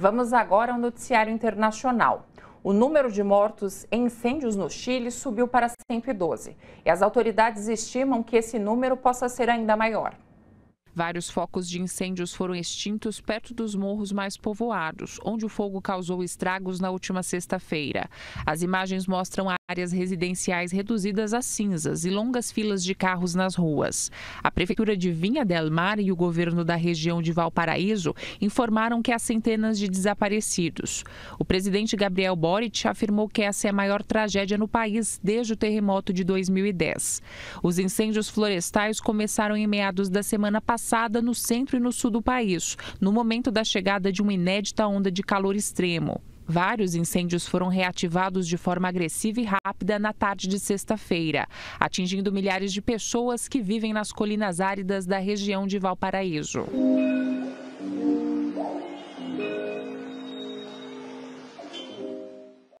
Vamos agora ao noticiário internacional. O número de mortos em incêndios no Chile subiu para 112 e as autoridades estimam que esse número possa ser ainda maior. Vários focos de incêndios foram extintos perto dos morros mais povoados, onde o fogo causou estragos na última sexta-feira. As imagens mostram áreas residenciais reduzidas a cinzas e longas filas de carros nas ruas. A Prefeitura de Vinha del Mar e o governo da região de Valparaíso informaram que há centenas de desaparecidos. O presidente Gabriel Boric afirmou que essa é a maior tragédia no país desde o terremoto de 2010. Os incêndios florestais começaram em meados da semana passada no centro e no sul do país, no momento da chegada de uma inédita onda de calor extremo. Vários incêndios foram reativados de forma agressiva e rápida na tarde de sexta-feira, atingindo milhares de pessoas que vivem nas colinas áridas da região de Valparaíso.